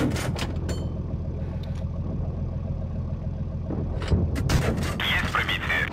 Есть пробитие.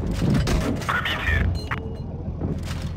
Пробитие. Есть